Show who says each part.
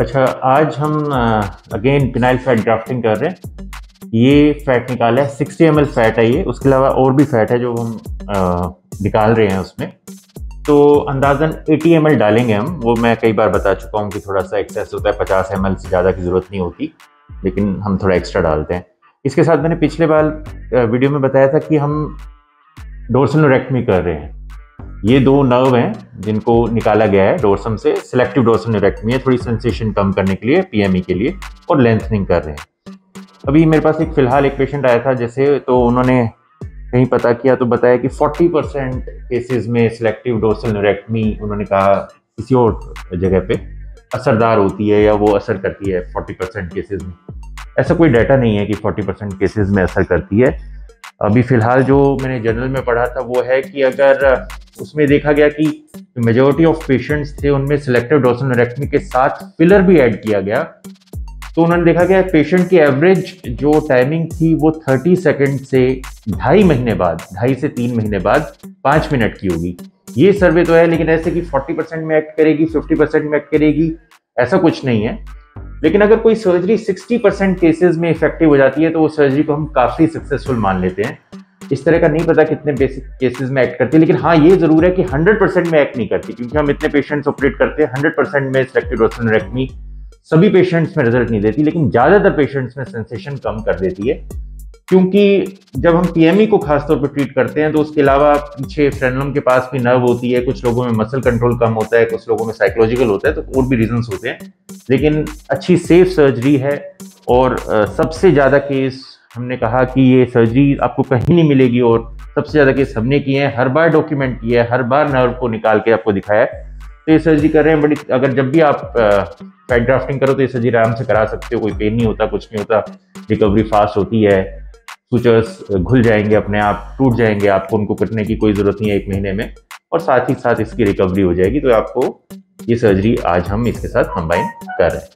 Speaker 1: अच्छा आज हम अगेन पिनाइल फैट ग्राफ्टिंग कर रहे हैं। ये फैट निकाला है सिक्सटी एम फैट है ये। उसके अलावा और भी फैट है जो हम निकाल रहे हैं उसमें। तो अंदाजन 80 एम डालेंगे हम। वो मैं कई बार बता चुका हूँ कि थोड़ा सा एक्सेस होता है 50 एम से ज़्यादा की ज़रूरत नहीं होती, लेकिन हम थोड़ा एक्स्ट्रा डालते हैं। इसके साथ मैंने पिछले बार वीडियो में बताया था कि हम डोर्सनोरेक्टमी कर रहे हैं। ये दो नर्व हैं जिनको निकाला गया है डोर्सम से सिलेक्टिव डोर्सनोरेक्टमी है, थोड़ी सेंसेशन कम करने के लिए पीएमई के लिए, और लेंथनिंग कर रहे हैं। अभी मेरे पास एक फ़िलहाल एक पेशेंट आया था, जैसे तो उन्होंने कहीं पता किया तो बताया कि 40 परसेंट केसेज में सिलेक्टिव डोर्सल न्यूरेक्टमी उन्होंने कहा किसी और जगह पे असरदार होती है या वो असर करती है 40 परसेंट केसेज में। ऐसा कोई डाटा नहीं है कि 40 परसेंट केसेज में असर करती है। अभी फ़िलहाल जो मैंने जर्नल में पढ़ा था, वो है कि अगर उसमें देखा गया कि मेजोरिटी ऑफ़ पेशेंट्स थे, उनमें सिलेक्टिव डोर्सल न्यूरेक्टमी के साथ फिलर भी ऐड किया गया तो उन्होंने देखा गया पेशेंट की एवरेज जो टाइमिंग थी, वो 30 सेकंड से ढाई महीने बाद, ढाई से तीन महीने बाद पाँच मिनट की होगी। ये सर्वे तो है, लेकिन ऐसे कि 40 परसेंट में एक्ट करेगी 50 परसेंट में एक्ट करेगी, ऐसा कुछ नहीं है। लेकिन अगर कोई सर्जरी 60 परसेंट केसेज में इफ़ेक्टिव हो जाती है तो वो सर्जरी को हम काफ़ी सक्सेसफुल मान लेते हैं। इस तरह का नहीं पता कितने बेसिक केसेस में एक्ट करती है, लेकिन हाँ ये ज़रूर है कि 100 परसेंट में एक्ट नहीं करती, क्योंकि हम इतने पेशेंट्स ऑपरेट करते हैं 100 परसेंट में सेलेक्टिव सभी पेशेंट्स में रिज़ल्ट नहीं देती, लेकिन ज़्यादातर पेशेंट्स में सेंसेशन कम कर देती है। क्योंकि जब हम पीएमई को खासतौर पर ट्रीट करते हैं तो उसके अलावा पीछे फ्रेंडलम के पास भी नर्व होती है, कुछ लोगों में मसल कंट्रोल कम होता है, कुछ लोगों में साइकोलॉजिकल होता है तो और भी रीजंस होते हैं। लेकिन अच्छी सेफ़ सर्जरी है और सबसे ज़्यादा केस हमने कहा कि ये सर्जरी आपको कहीं नहीं मिलेगी और सबसे ज़्यादा केस हमने किए हैं, हर बार डॉक्यूमेंट किया है, हर बार नर्व को निकाल के आपको दिखाया है। तो ये सर्जरी कर रहे हैं, बड़ी, अगर जब भी आप फैट ड्राफ्टिंग करो तो ये सर्जरी आराम से करा सकते हो, कोई पेन नहीं होता, कुछ नहीं होता रिकवरी फास्ट होती है। सूचर्स घुल जाएँगे अपने आप, टूट जाएँगे आपको, उनको कटने की कोई ज़रूरत नहीं है एक महीने में, और साथ ही साथ इसकी रिकवरी हो जाएगी तो आपको ये सर्जरी आज हम इसके साथ कंबाइन कर रहे हैं।